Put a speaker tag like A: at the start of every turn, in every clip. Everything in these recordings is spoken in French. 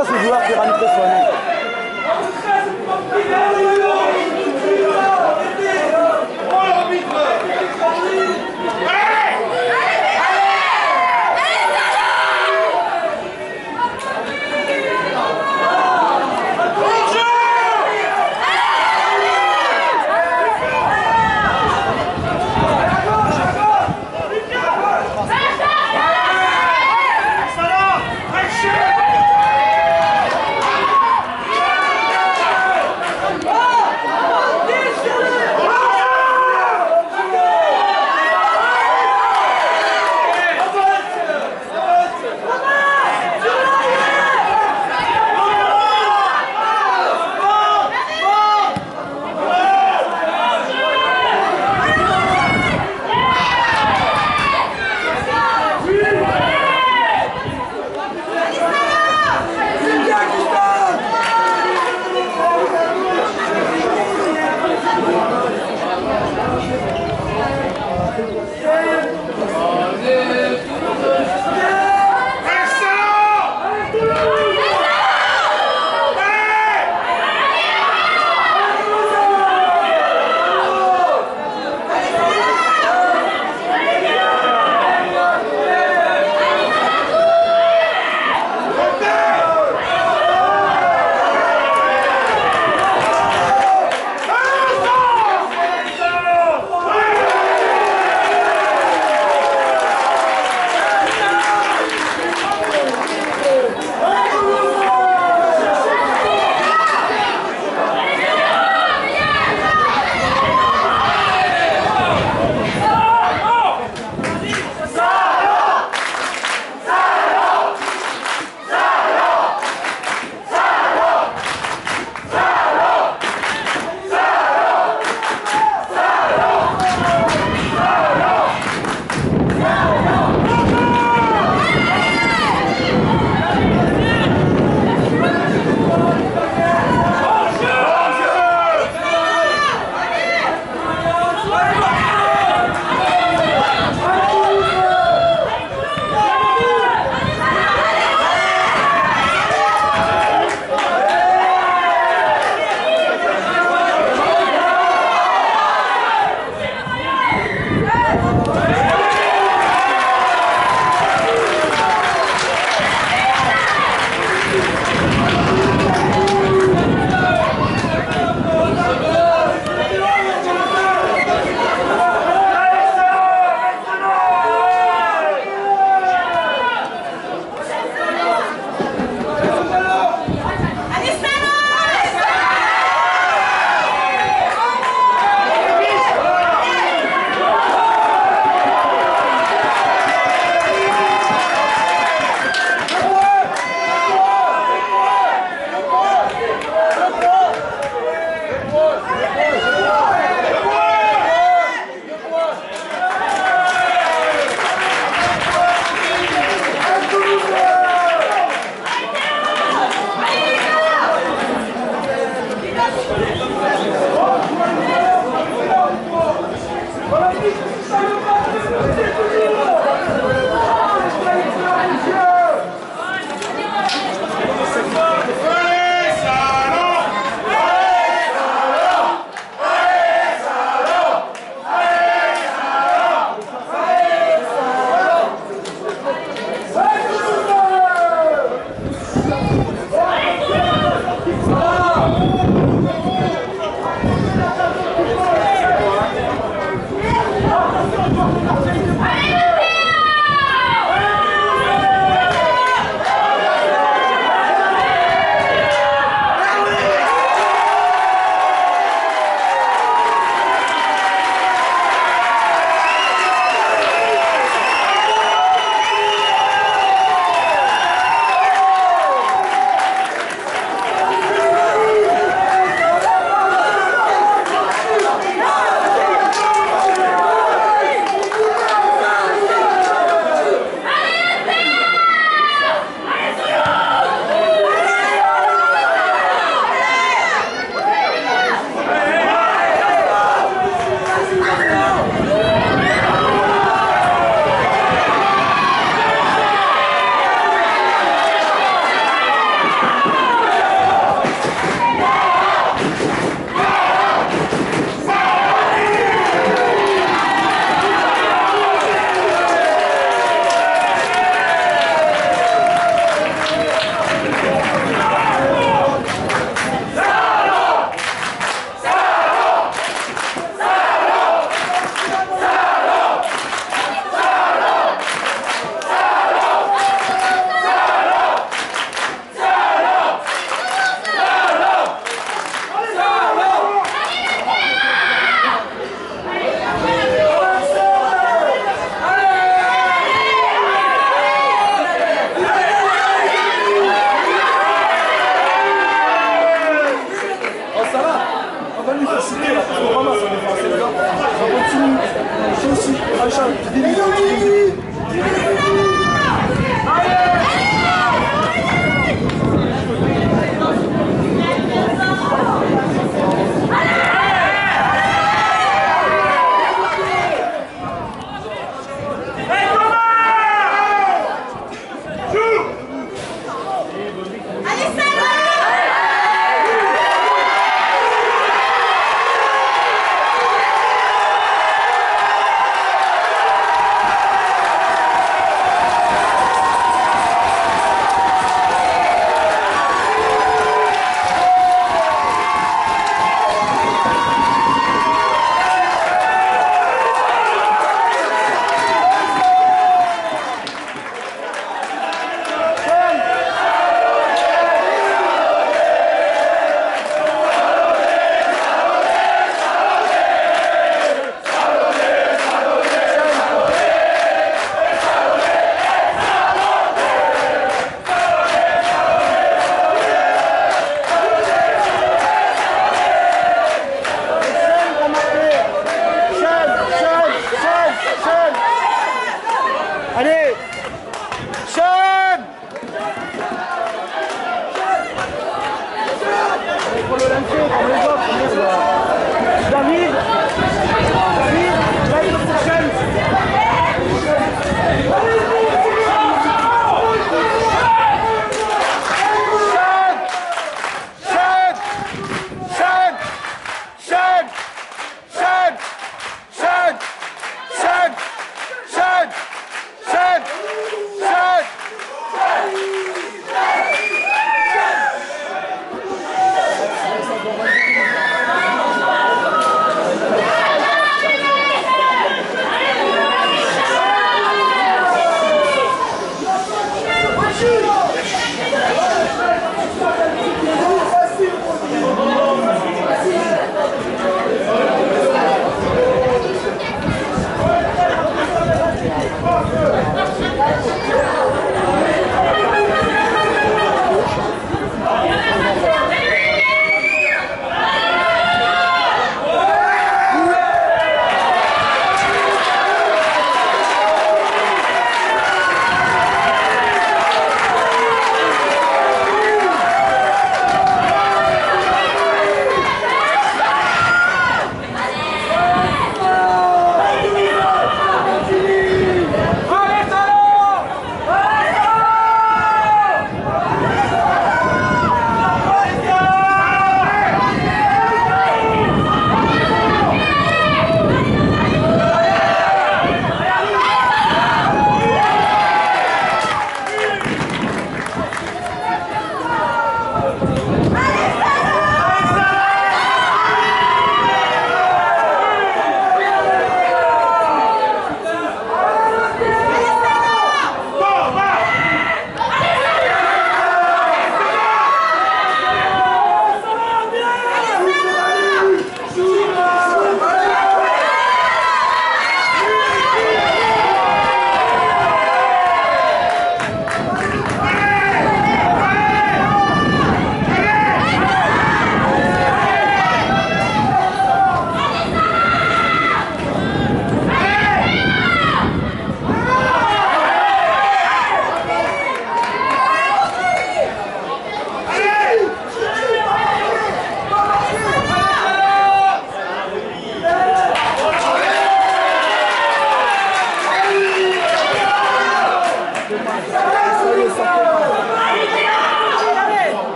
A: вас, и вы обдирали персонажа.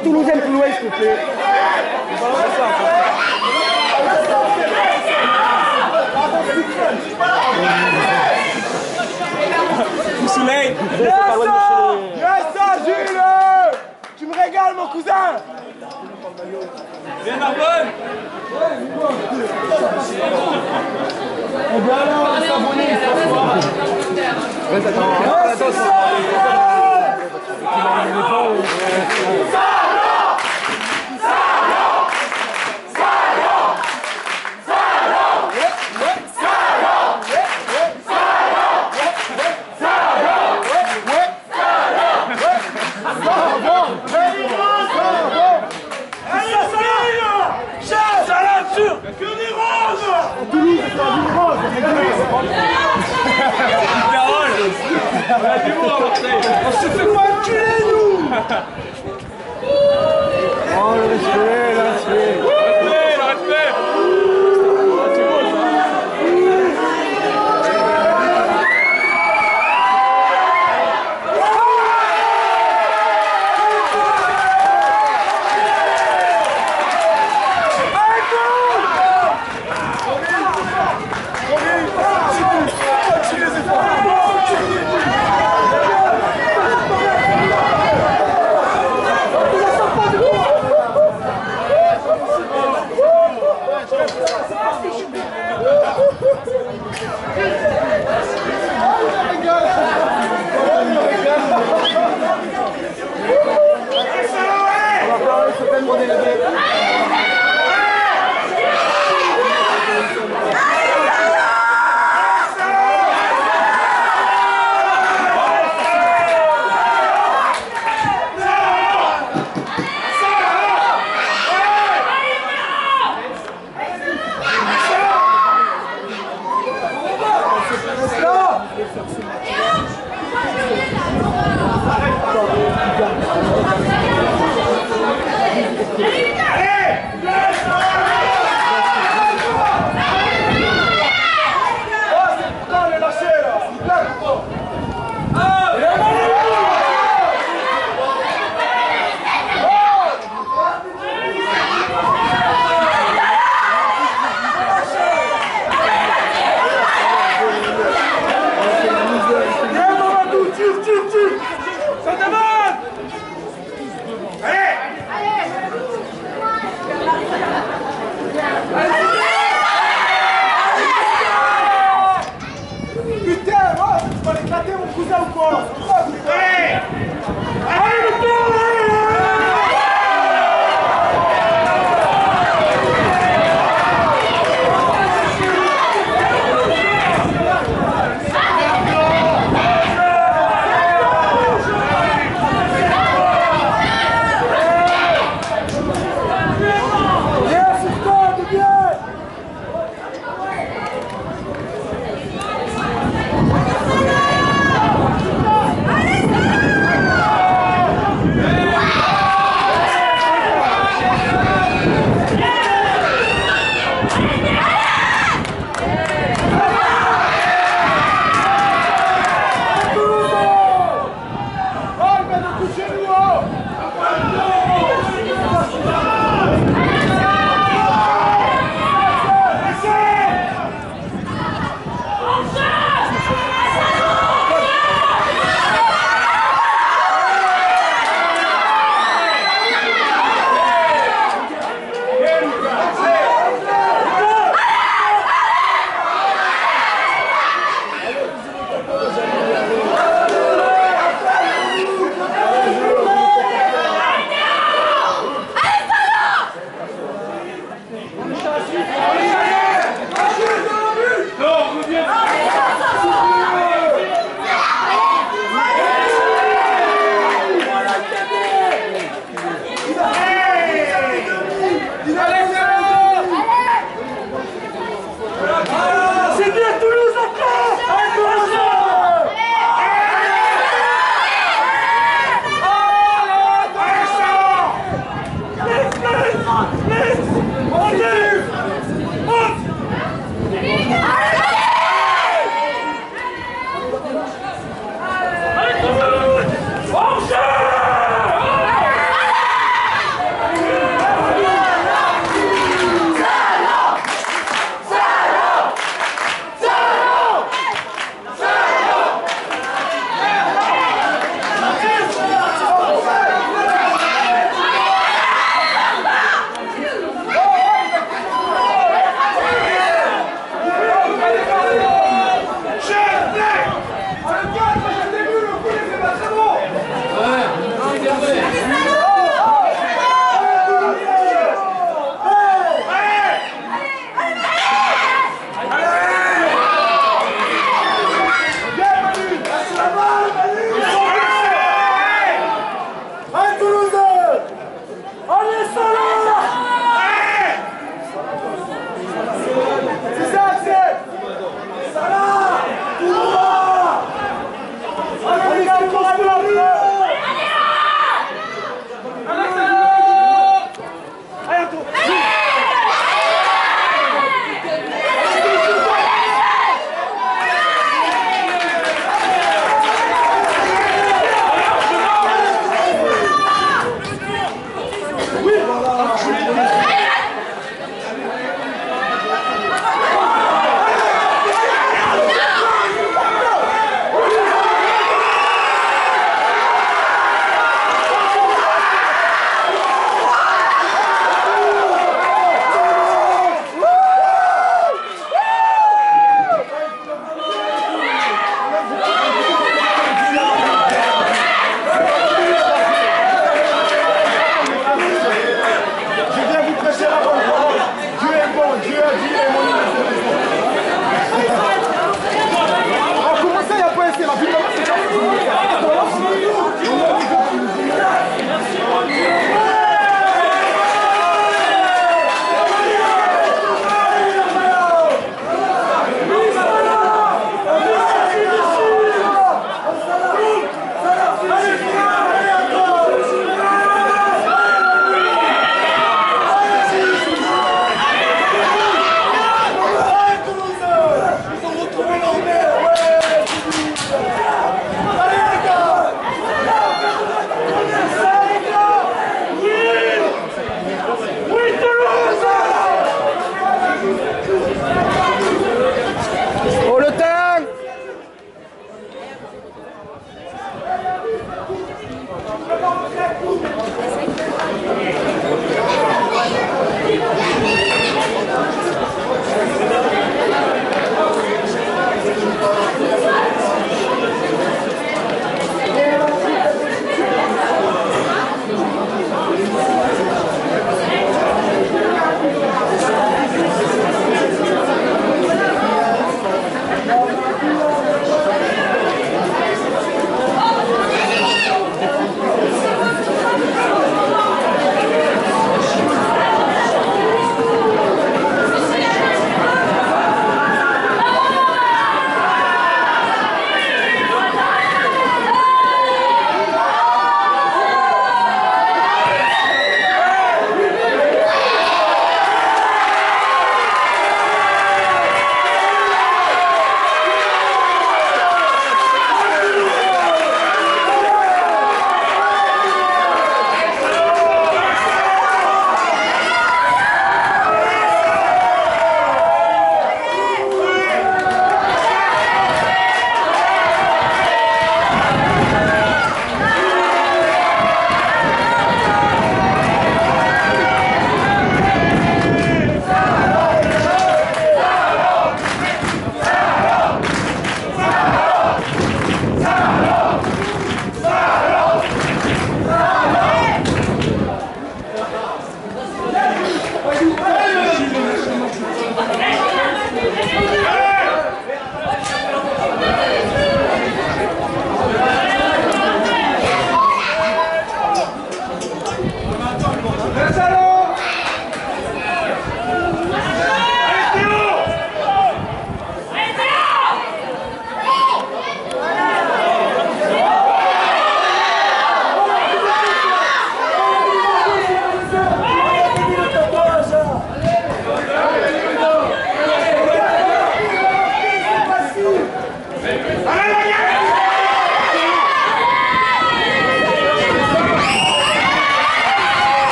B: Toulousaine plus loin, s'il te plaît.
A: Soleil.
B: Jules Tu me régales, mon cousin.
A: Viens Narbonne
B: Eh bien alors, les abonnés,
A: On
B: Você Você mal atirando! Bora,
A: let's play, let's
B: play.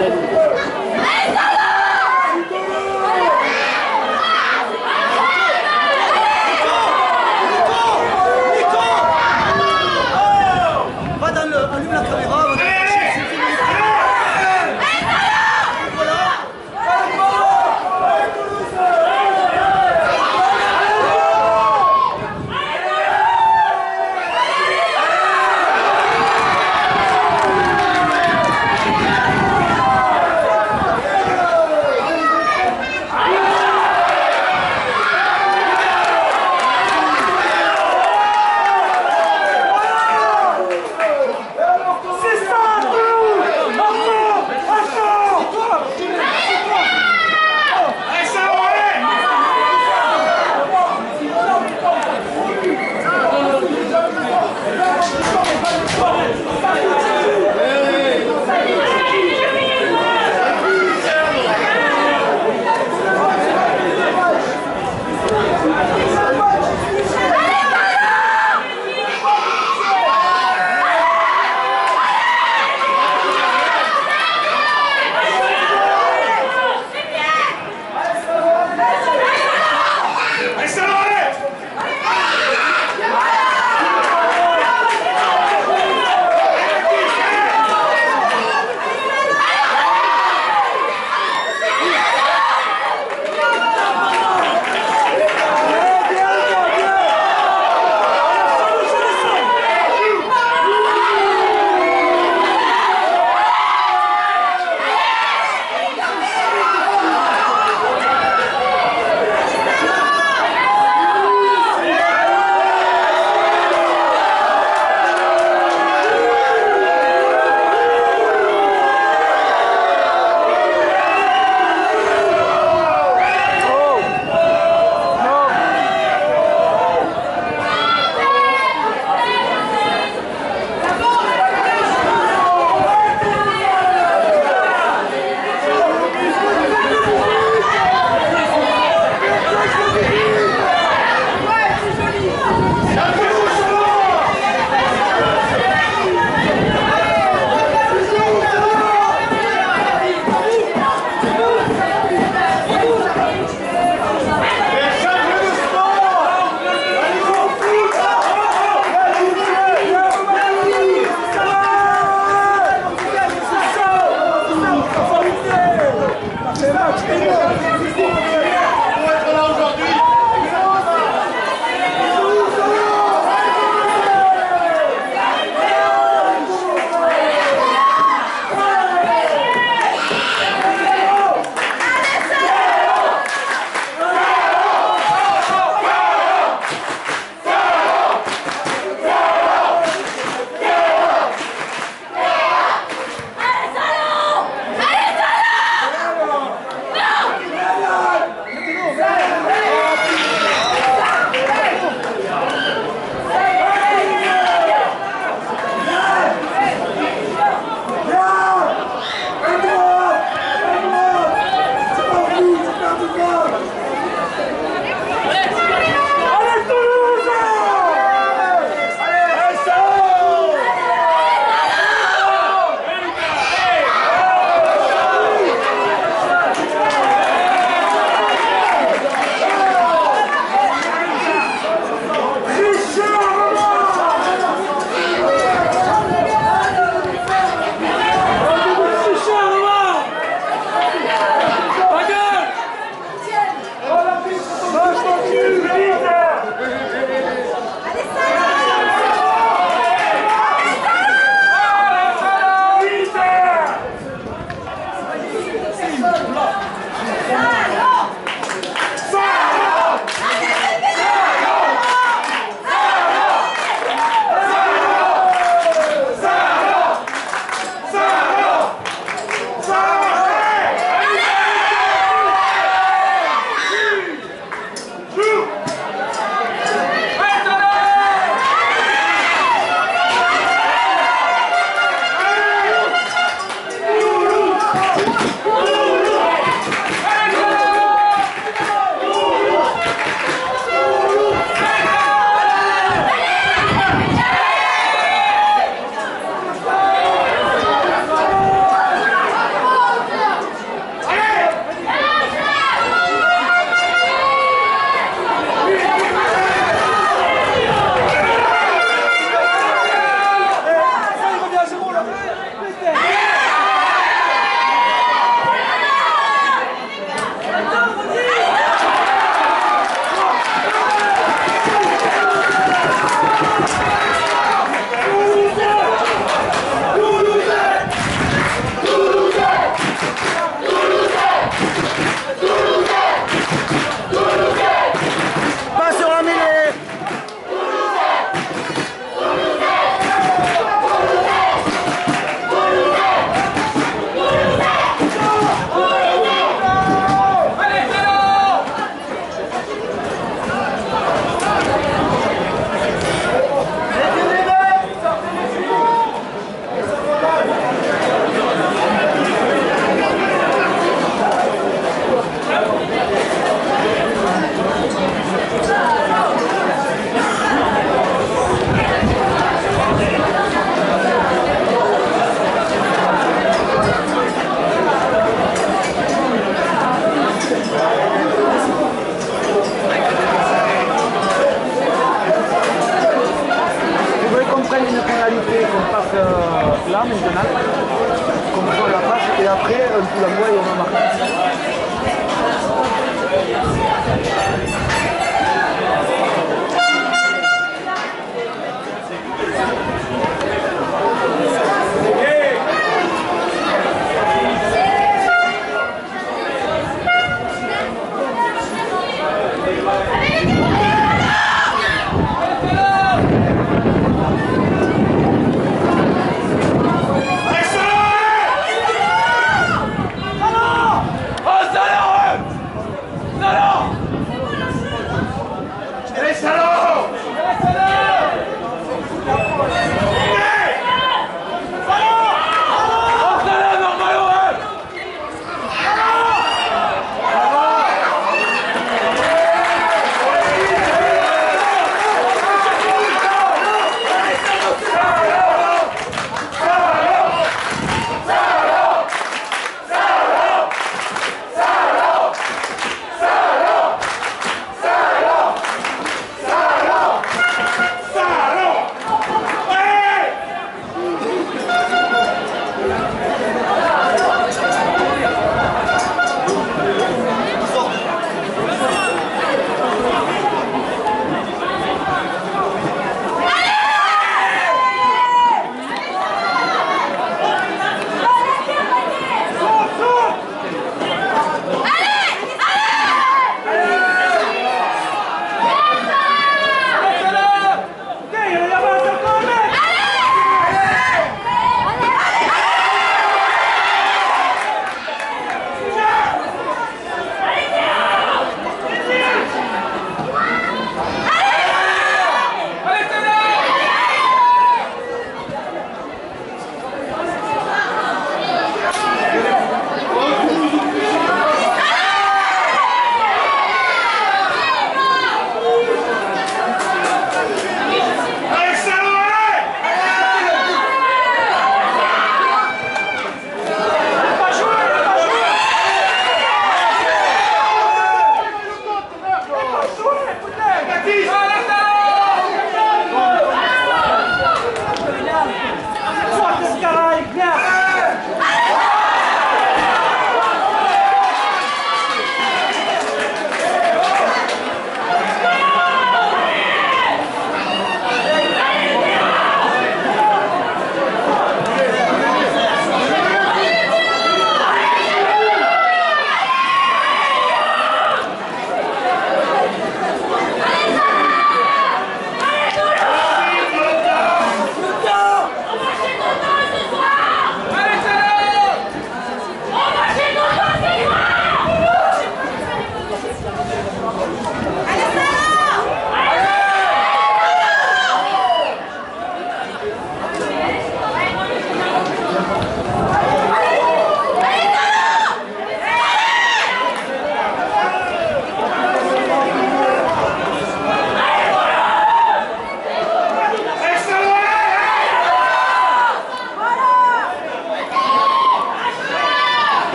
C: and then